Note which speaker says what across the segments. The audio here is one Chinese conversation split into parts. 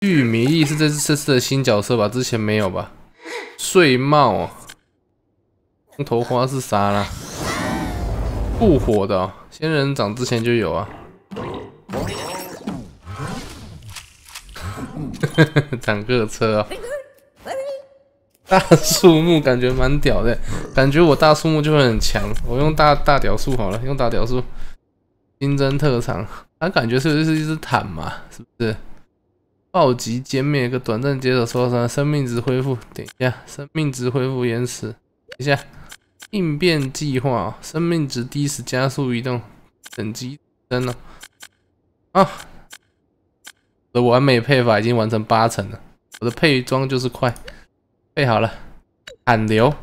Speaker 1: 玉米粒是这次这次的新角色吧？之前没有吧？睡帽，红头花是啥啦？不火的，仙人掌之前就有啊。坦克车啊，大树木感觉蛮屌的，感觉我大树木就会很强。我用大大屌树好了，用大屌树。新增特长，它感觉是不是一只坦嘛？是不是？暴击歼灭一个短暂接手受伤，生命值恢复。等一下，生命值恢复延迟。等一下，应变计划，生命值低时加速移动，等级升了。啊，我的完美配法已经完成八成了。我的配装就是快，配好了。喊流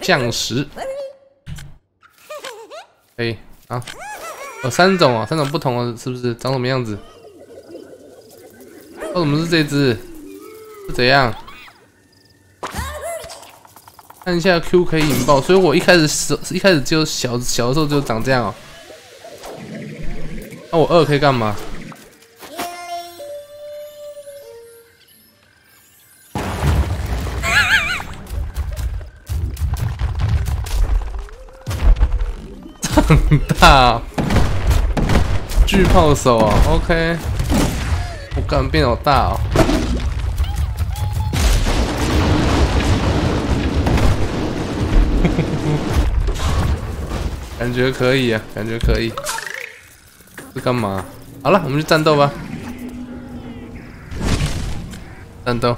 Speaker 1: 降时，可以啊。有三种啊，三种不同的，是不是？长什么样子？为什么是这只？是怎样？看一下 Q 可以引爆，所以我一开始是一开始就小小的时候就长这样哦。那我二可以干嘛？长大。巨炮手啊，OK，我感变好大哦，感觉可以啊，感觉可以，是干嘛？好了，我们去战斗吧，战斗，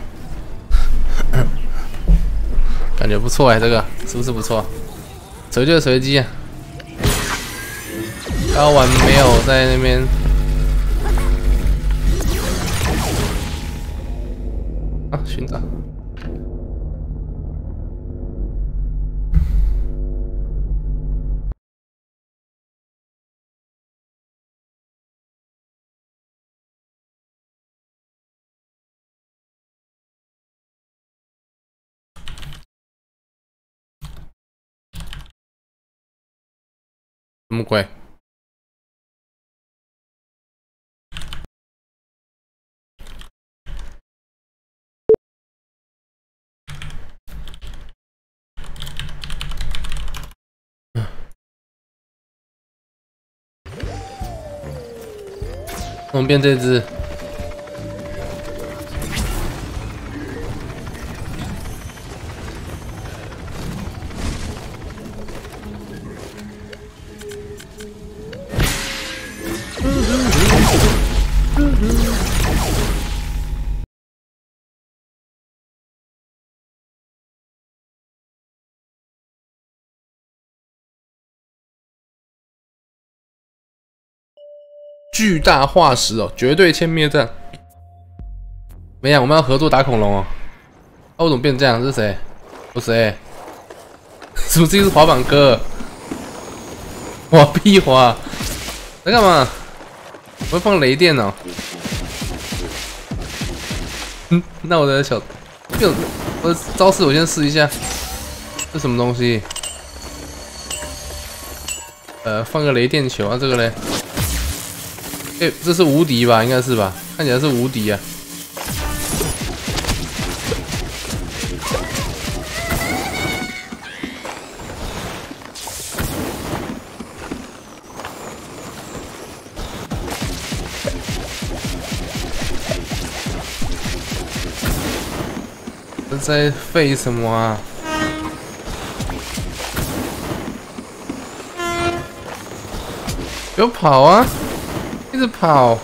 Speaker 1: 感觉不错哎，这个是不是不错？随就随机啊。高玩没有在那边啊，寻找。什么鬼？旁边这只。巨大化石哦，绝对歼灭战。没呀，我们要合作打恐龙哦。啊，我怎么变这样？这是谁？我谁？是不是是滑板哥？滑屁滑！在干嘛？我要放雷电哦。嗯，那我的小，就我的招式，我先试一下。这什么东西？呃，放个雷电球啊，这个嘞。哎，这是无敌吧？应该是吧？看起来是无敌啊！这在废什么啊？要跑啊！一直跑，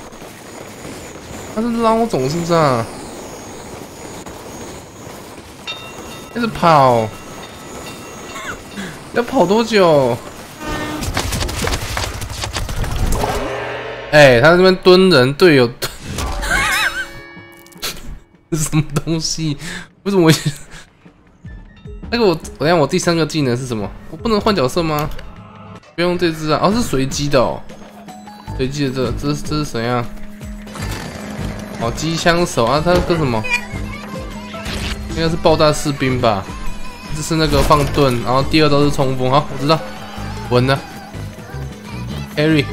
Speaker 1: 他是让我走是不是啊？一直跑，要跑多久？哎，他在这边蹲人，队友，这是什么东西？为什么我？那个我，我看我第三个技能是什么？我不能换角色吗？不用这只啊，哦，是随机的哦。谁记得这这这是谁啊？哦，机枪手啊，他跟什么？应该是爆炸士兵吧？这是那个放盾，然后第二刀是冲锋。好，我知道，稳了。Harry，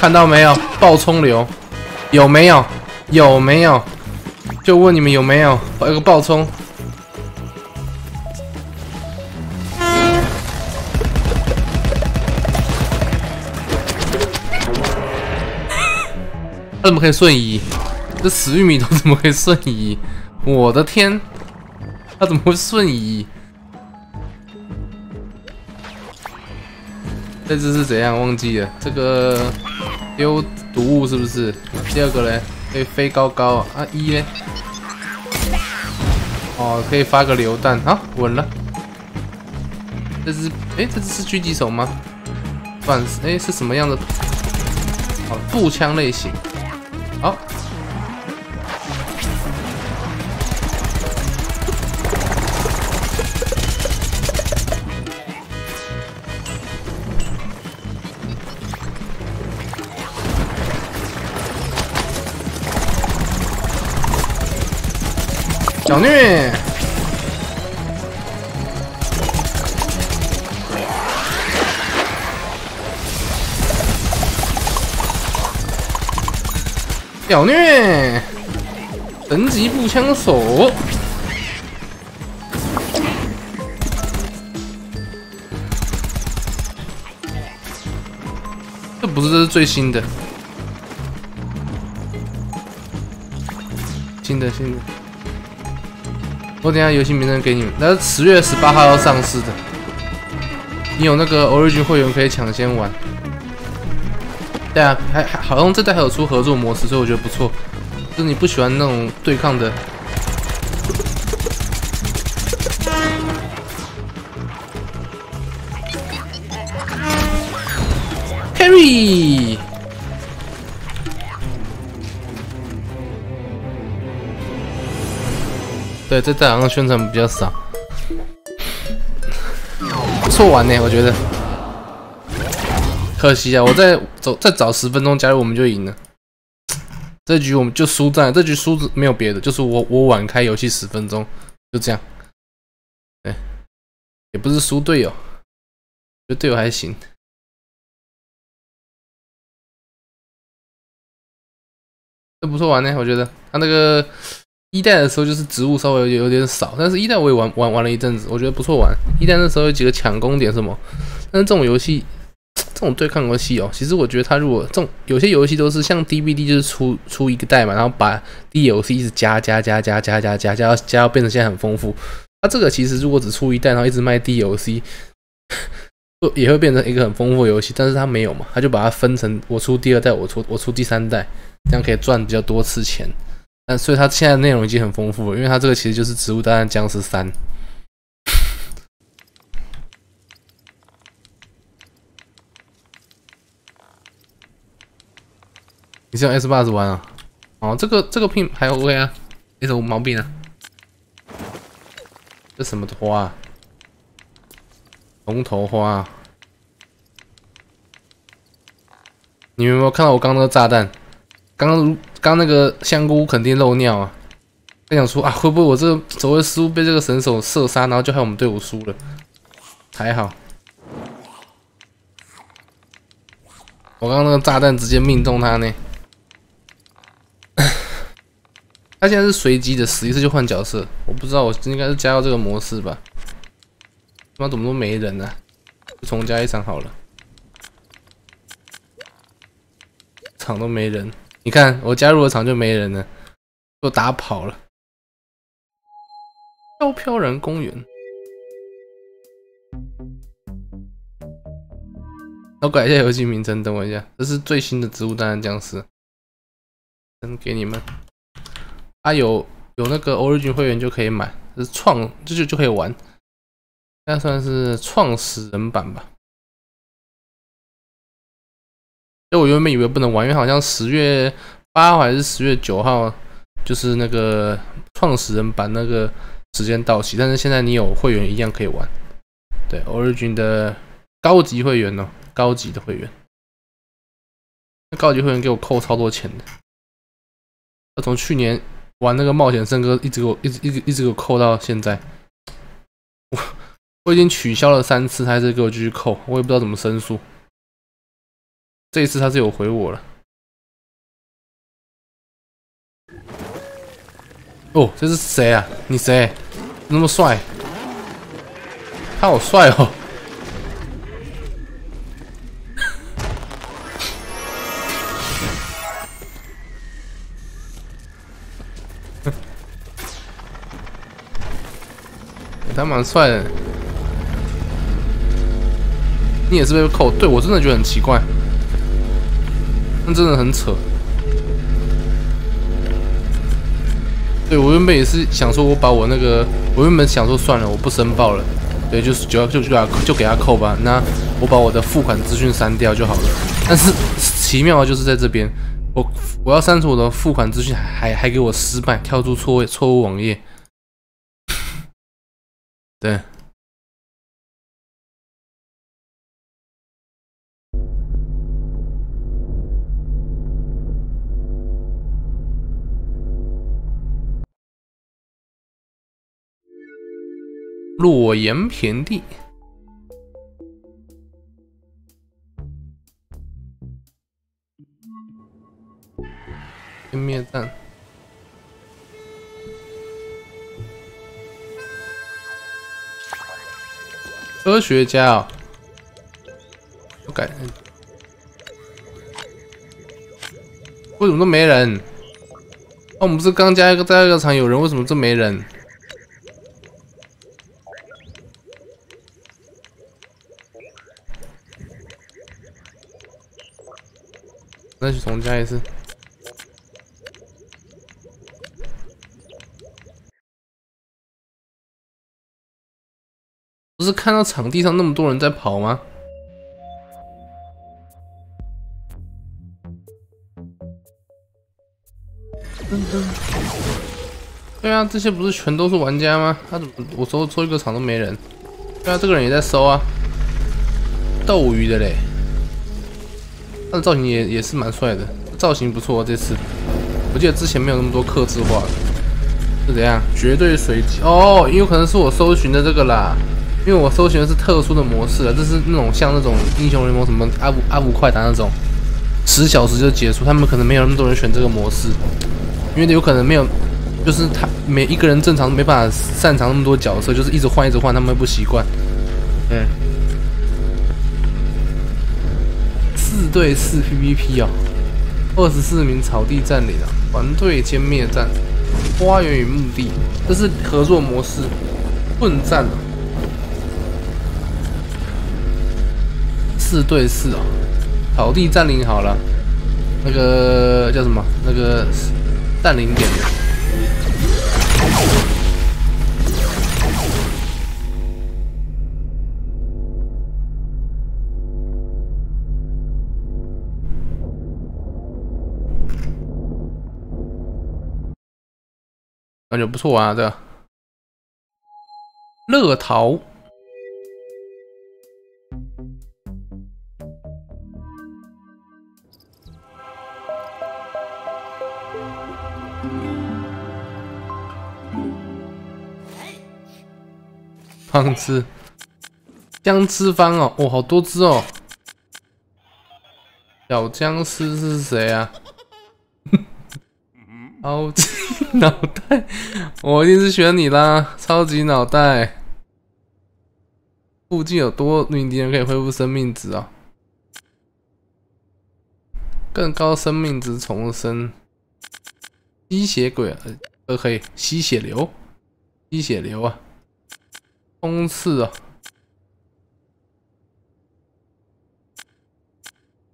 Speaker 1: 看到没有？爆冲流有没有？有没有？就问你们有没有？有个爆冲。他怎么可以瞬移？这死玉米都怎么可以瞬移？我的天！他怎么会瞬移？这只是怎样？忘记了。这个丢毒物是不是？第二个嘞，可以飞高高啊！一嘞？哦，可以发个榴弹啊！稳了。这只哎，这只是狙击手吗？反哎是什么样的？哦，步枪类型。好，小虐。屌虐，神级步枪手，这不是这是最新的，新的新的，等下游戏名称给你们，那是十月十八号要上市的，你有那个 Origin 会员可以抢先玩。对啊，还还好像这代还有出合作模式，所以我觉得不错。就是你不喜欢那种对抗的，Carry。对，这代好像宣传比较少，不错玩呢，我觉得。可惜啊！我再走再早十分钟加入，我们就赢了。这局我们就输战，这局输没有别的，就是我我晚开游戏十分钟，就这样。对，也不是输队友，觉得队友还行。这不错玩呢，我觉得。他那个一代的时候就是植物稍微有有点少，但是一代我也玩玩玩了一阵子，我觉得不错玩。一代那时候有几个抢攻点什么，但是这种游戏。这种对抗游戏哦，其实我觉得它如果这种有些游戏都是像 DVD，就是出出一个代嘛，然后把 DLC 一直加加加加加加加加加到变成现在很丰富。它这个其实如果只出一代，然后一直卖 DLC，也会变成一个很丰富游戏。但是它没有嘛，它就把它分成我出第二代，我出我出第三代，这样可以赚比较多次钱。但所以它现在内容已经很丰富了，因为它这个其实就是《植物大战僵尸三》。你是用 S 八子玩啊？哦，这个这个拼还 OK 啊，没什么毛病啊。这什么花？啊龙头花。你们有没有看到我刚那个炸弹？刚刚刚那个香菇肯定漏尿啊！他想说啊，会不会我这个走位失误被这个神手射杀，然后就害我们队伍输了？还好，我刚刚那个炸弹直接命中他呢。他现在是随机的，死一次就换角色。我不知道，我应该是加到这个模式吧？他妈怎么都没人呢？重加一场好了，场都没人。你看我加入了场就没人了，都打跑了。飘飘然公园。我改一下游戏名称，等我一下。这是最新的《植物大战僵尸》，先给你们。他有有那个 Origin 会员就可以买，是创这就就可以玩，应该算是创始人版吧。因为我原本以为不能玩，因为好像十月八号还是十月九号，就是那个创始人版那个时间到期。但是现在你有会员一样可以玩，对 Origin 的高级会员哦，高级的会员，高级会员给我扣超多钱的，我从去年。玩那个冒险圣歌，一直给我一直一直一直给我扣到现在。我我已经取消了三次，他还是给我继续扣，我也不知道怎么申诉。这一次他是有回我了。哦，这是谁啊？你谁？那么帅？他好帅哦！他蛮帅的。你也是被扣？对我真的觉得很奇怪，真的很扯。对我原本也是想说，我把我那个，我原本想说算了，我不申报了，对，就是就要就就给他就给他扣吧。那我把我的付款资讯删掉就好了。但是奇妙的就是在这边，我我要删除我的付款资讯，还还给我失败，跳出错错误网页。对。裸岩平地，灭战，科学家啊，不改，为什么都没人？哦，我们不是刚加一个加一个场有人，为什么这没人？再去重加一次。不是看到场地上那么多人在跑吗？对啊，这些不是全都是玩家吗？他怎么我搜搜一个场都没人？对啊，这个人也在搜啊，斗鱼的嘞。他的造型也也是蛮帅的，造型不错。这次我记得之前没有那么多刻字化，是怎样？绝对随机哦，因为可能是我搜寻的这个啦，因为我搜寻的是特殊的模式啊，这是那种像那种英雄联盟什么阿五阿五快打那种，十小时就结束，他们可能没有那么多人选这个模式，因为有可能没有，就是他每一个人正常没办法擅长那么多角色，就是一直换一直换，他们不习惯，嗯。对四 PVP 哦，二十四名草地占领啊，团队歼灭战，花园与墓地，这是合作模式，混战哦。四对四哦，草地占领好了，那个叫什么？那个占领点。感觉不错啊，这。乐桃，方吃僵尸方哦，哦，好多只哦，小僵尸是谁啊？超 级脑袋，我一定是选你啦！超级脑袋，附近有多名敌人可以恢复生命值啊？更高生命值重生，吸血鬼呃可以吸血流，吸血流啊，冲刺啊！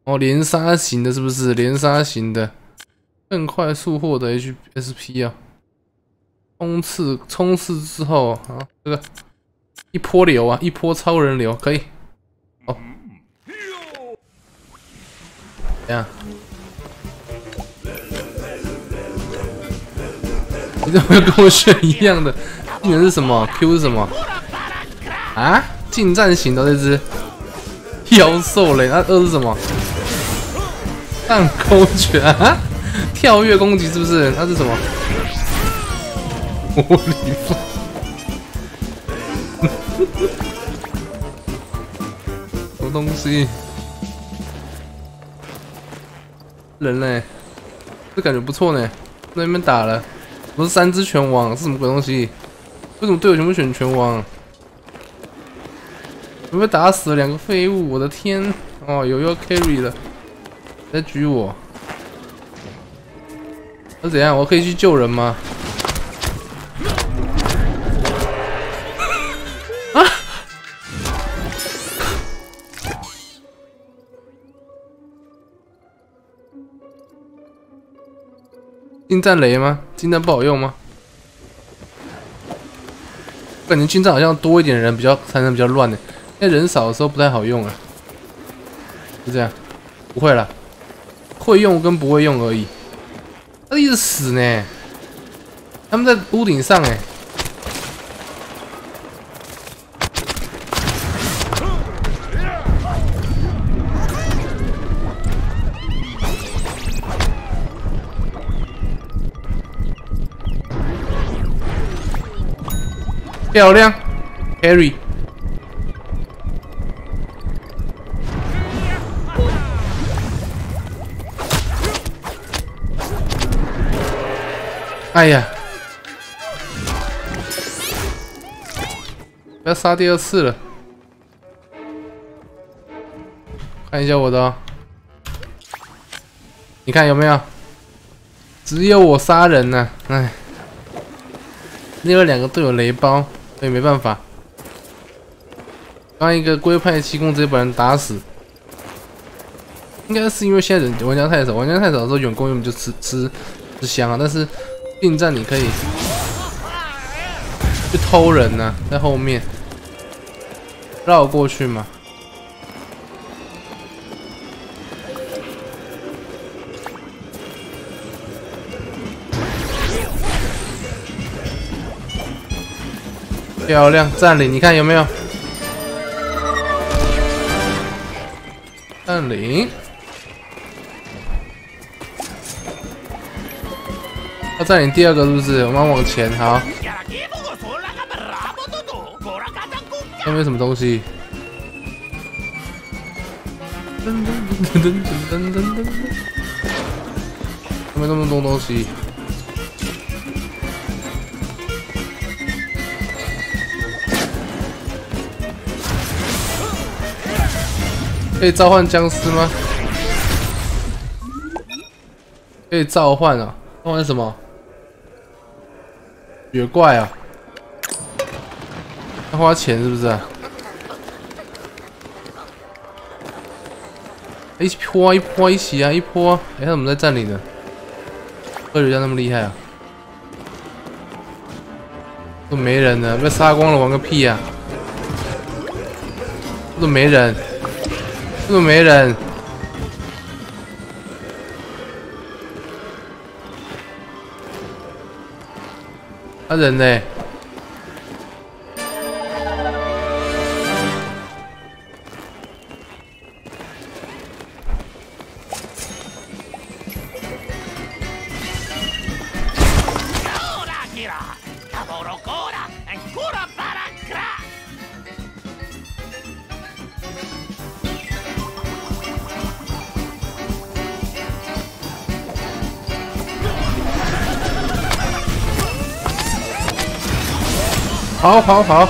Speaker 1: 哦，连杀型的，是不是连杀型的？更快速获得 HSP 啊！冲刺冲刺之后啊，这个一波流啊，一波超人流可以。哦，这样，你怎么又跟我选一样的？技能是什么？Q 是什么？啊？近战型的这只妖兽嘞？那二是什么？弹钩拳啊？跳跃攻击是不是？它是什么？玻璃缝。什么东西？人嘞？这感觉不错呢。那边打了，不是三只拳王，是什么鬼东西？为什么队友全部选拳王？有没有打死了两个废物？我的天！哦，有要 carry 了，在狙我。那怎样？我可以去救人吗？啊！近战雷吗？近战不好用吗？我感觉近战好像多一点人比较才能比较乱的，因为人少的时候不太好用啊。就这样，不会了，会用跟不会用而已。一直死呢，他们在屋顶上哎，漂亮，Harry。哎呀！要杀第二次了，看一下我的，你看有没有？只有我杀人呢，哎，另外两个都有雷包，所以没办法。刚一个龟派气功直接把人打死，应该是因为现在人玩家太少，玩家太少的时候，远攻原本就吃吃吃香啊，但是。近战你可以去偷人呢，在后面绕过去嘛。漂亮，占领，你看有没有？占领。占领第二个是不是？我们往前，好。有没有什么东西？噔噔噔噔噔噔噔噔。有没有那么多东西？可以召唤僵尸吗？可以召唤啊！召唤什么？雪怪啊，要花钱是不是？一泼一泼一起啊，一泼！哎，他怎么在占领呢？科学家那么厉害啊？都没人呢，被杀光了，玩个屁呀！都没人，都没人。啊人呢？跑跑跑！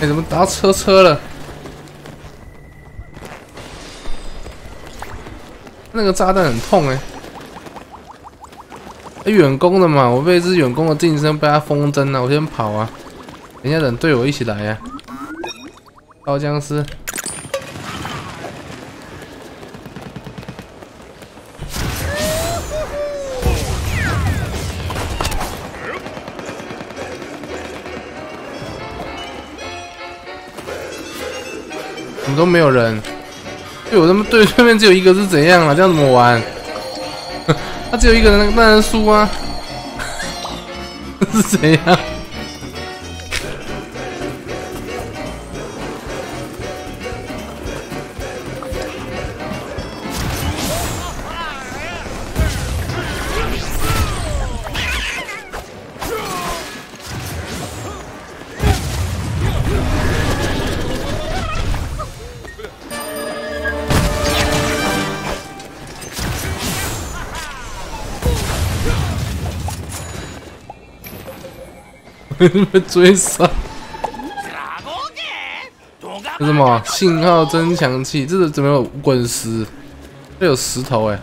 Speaker 1: 哎，怎么打车车了？那个炸弹很痛哎！远攻的嘛，我被一只远攻的近身被他风筝了，我先跑啊！等下等队友一起来呀！刀僵尸。都没有人，对我他妈对对面只有一个是怎样啊？这样怎么玩？他只有一个人，那能输啊？是怎样？被追杀。什么信号增强器？这是怎么有滚石？这有石头哎！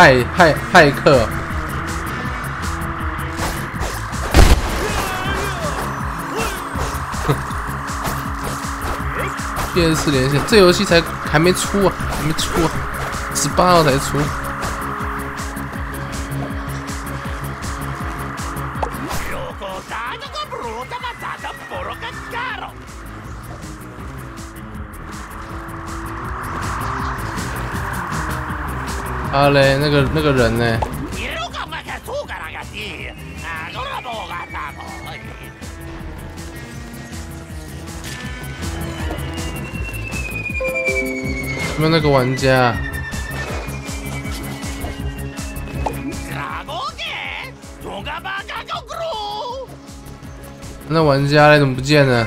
Speaker 1: 骇骇骇客！哼，第二次连线，这游戏才还没出啊，还没出啊，十八号才出。啊嘞，那个那个人呢？有没有那个玩家？那玩家嘞，怎么不见了？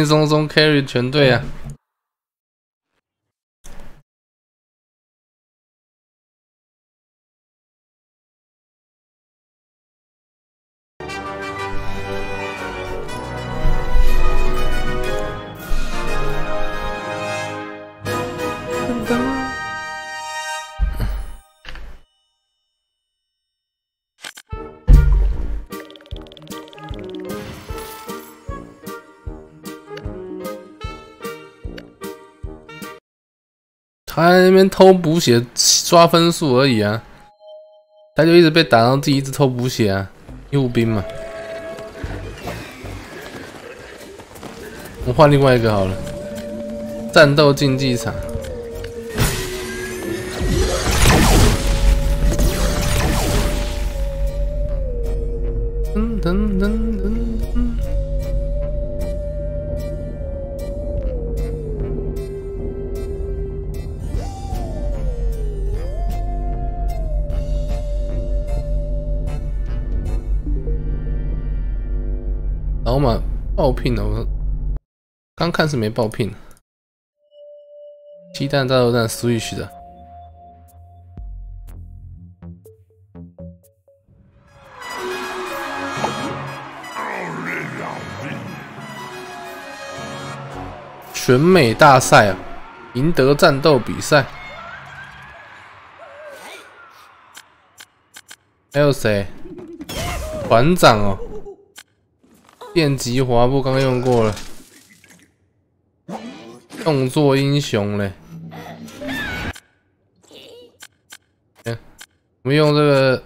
Speaker 1: 轻轻松松 carry 全队啊！他在那边偷补血刷分数而已啊，他就一直被打，到自己一直偷补血啊，佣兵嘛。我换另外一个好了，战斗竞技场。噔噔噔噔。老马爆聘了，我刚看是没爆聘。鸡蛋大肉蛋 Switch 的，选美大赛啊，赢得战斗比赛，还有谁？团长哦。电极滑步刚用过了，动作英雄嘞。我们用这个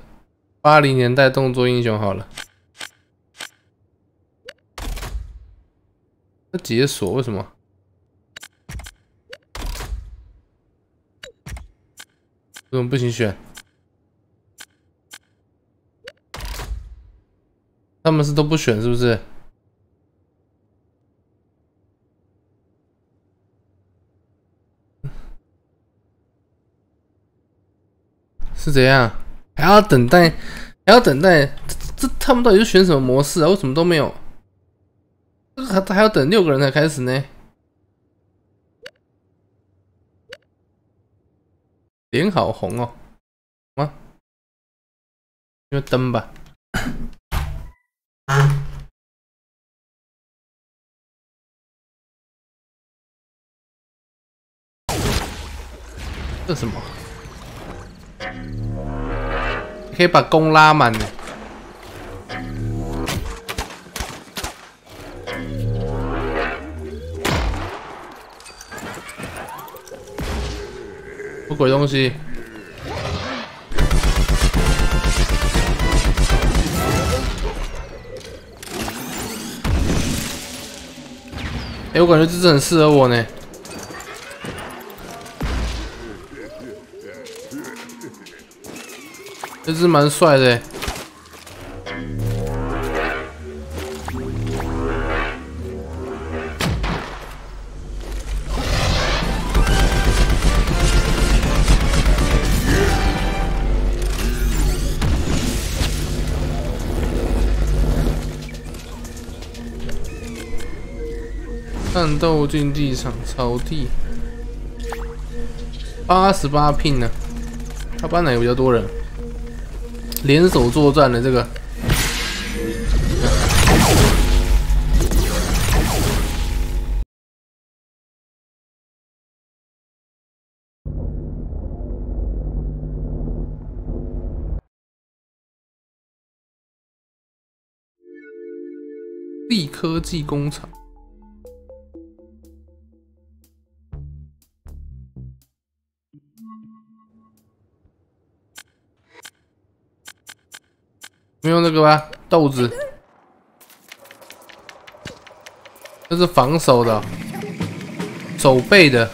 Speaker 1: 八零年代动作英雄好了。那解锁为什么？为什么不行选？他们是都不选是不是？是怎样？还要等待？还要等待？这这他们到底是选什么模式啊？为什么都没有？这个还还要等六个人才开始呢？脸好红哦！啊，用灯吧。这什么？可以把弓拉满。什鬼东西？哎，我感觉这只很适合我呢。这只蛮帅的。战斗竞技场草地，八十八聘呢？他班哪个比较多人？联手作战的这个。力科技工厂。没有那个吧，豆子，这是防守的，守备的，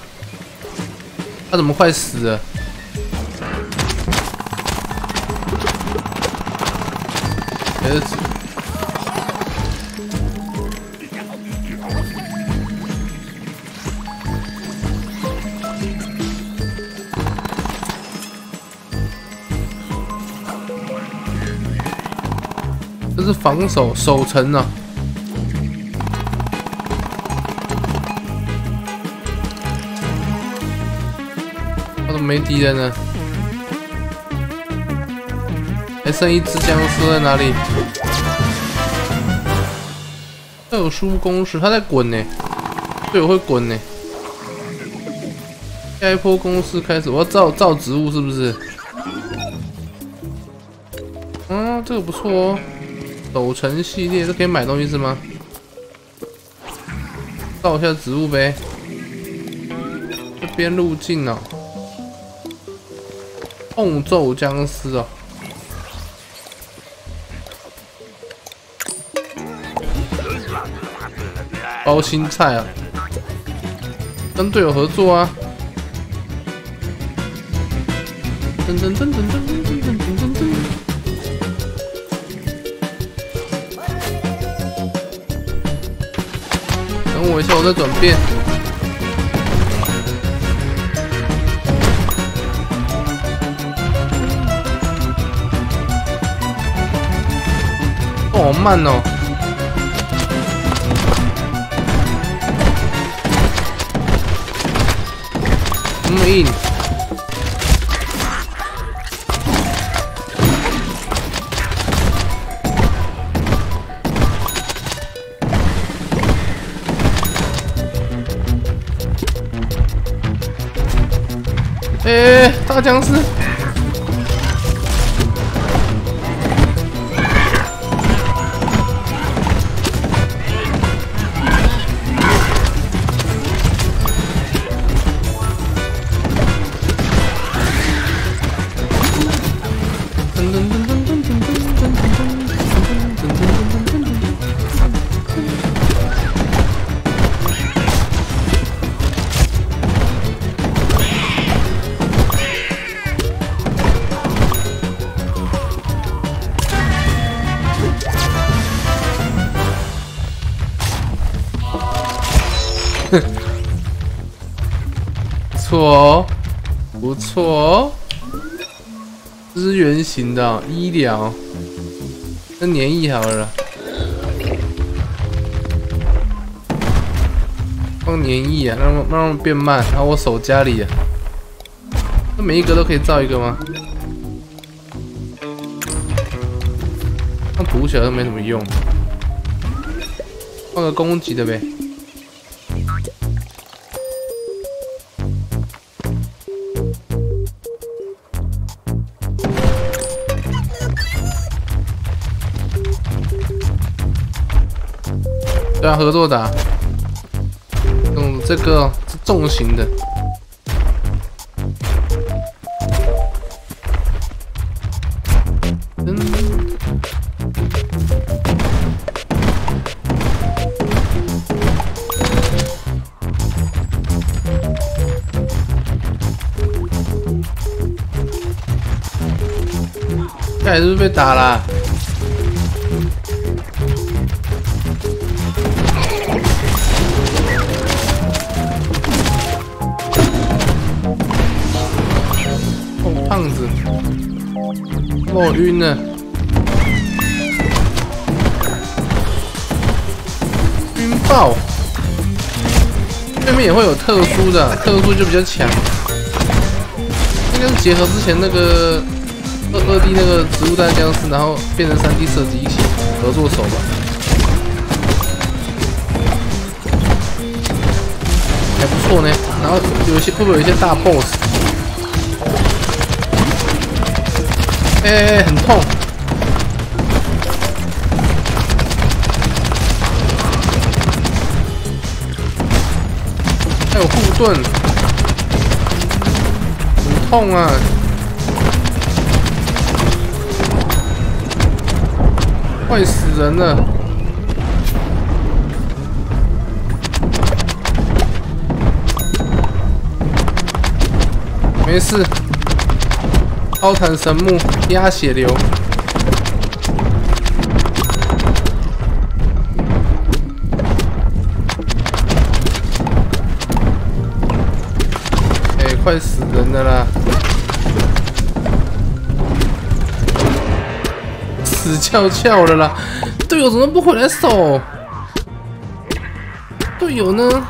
Speaker 1: 他怎么快死了？儿子。这是防守守城呢，他怎么没敌人呢？还剩一只僵尸在哪里？这有输公式，他在滚呢，队友会滚呢。下一波公式开始，我要造造植物是不是？嗯，这个不错哦。斗城系列都可以买东西是吗？造一下植物呗。这边路径哦，痛揍僵尸哦，包青菜啊，跟队友合作啊。噔噔噔噔噔噔噔噔我的，转变。好慢哦！僵尸！哼，不错哦，不错哦，这是圆形的医疗，那粘液好了，放粘液啊，让让让变慢，然后我守家里，那每一个都可以造一个吗？那补起来都没什么用，放个攻击的呗。合作的。嗯，这个是重型的。还是被打了。胖子，我晕了，晕爆！对面也会有特殊的，特殊就比较强。应该是结合之前那个。二二 D 那个植物大战僵尸，然后变成三 D 设计一起合作手吧，还不错呢。然后有一些会不会有一些大 BOSS？哎，很痛。还有护盾，很痛啊。快死人了！没事，奥坦神木压血流。哎，快死人的啦！死翘翘的啦！队友怎么不回来守？队友呢？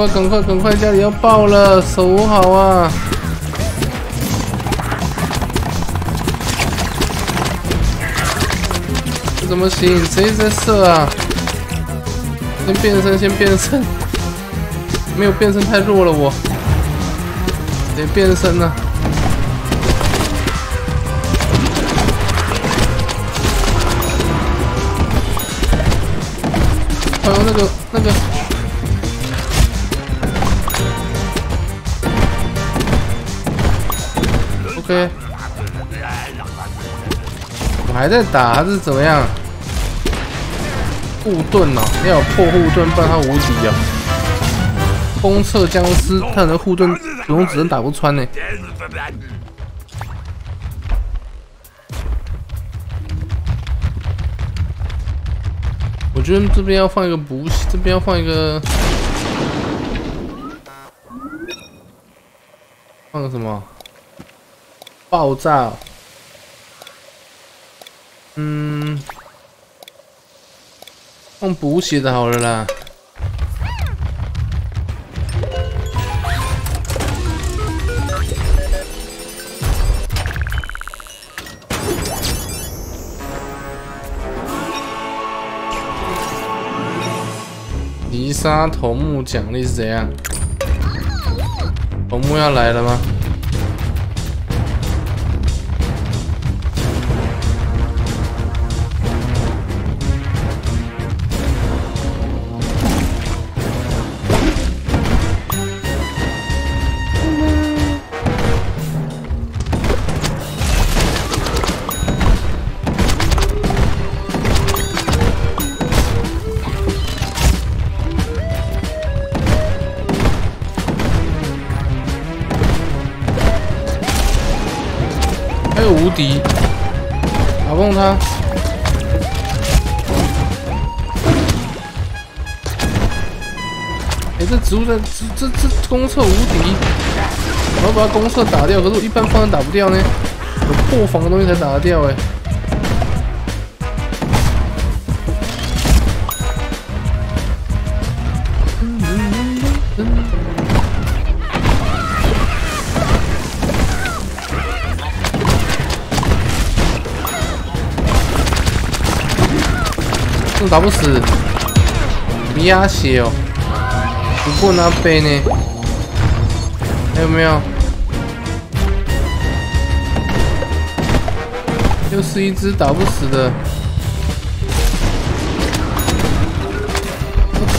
Speaker 1: 快，赶快，赶快！家里要爆了，守好啊！这怎么行？谁在射啊？先变身，先变身。没有变身太弱了，我得变身了。还有那个那个，OK。我还在打，还是怎么样？护盾哦，要有破护盾，不然他无敌啊！封测僵尸，他的护盾普通只能打不穿呢。我觉得这边要放一个补，这边要放一个，放个什么？爆炸？嗯。用补血的好了啦。泥沙头目奖励是怎样？头目要来了吗？这这这这公厕无敌！我要把公厕打掉，可是我一般方人打不掉呢，有破防的东西才打得掉哎。打不死，鸭血哦，不过那杯呢？还有没有？又是一只打不死的。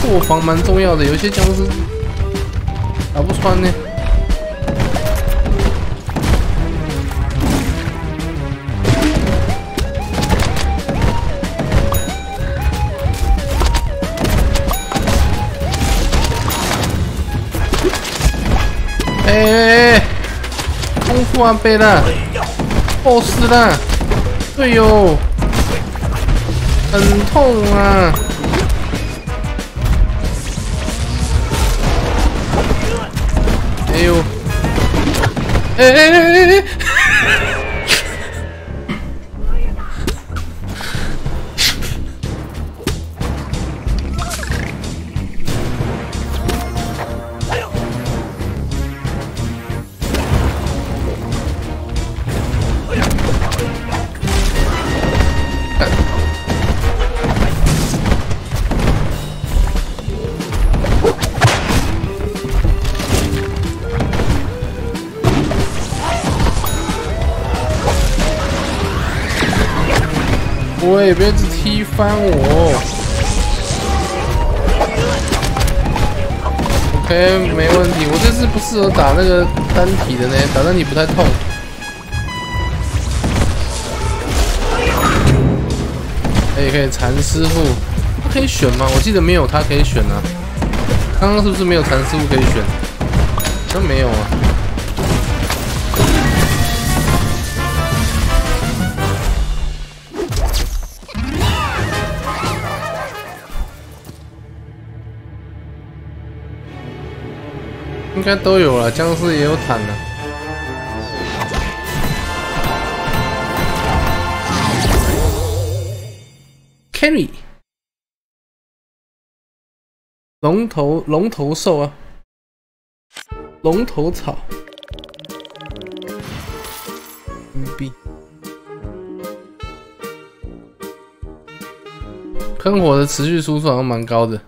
Speaker 1: 破防蛮重要的，有些僵尸打不穿呢。功夫啊，贝了，boss 了，队友，很痛啊！哎呦！哎哎哎喂，别只踢翻我！OK，没问题。我这次不适合打那个单体的呢，打单体不太痛。可以可以，禅师傅他可以选吗？我记得没有，他可以选啊。刚刚是不是没有禅师傅可以选？真没有啊。应该都有了，僵尸也有坦了。Carry，龙头龙头兽啊，龙头草，牛逼，喷火的持续输出好像蛮高的。